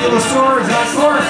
Fabulous Swords, of course.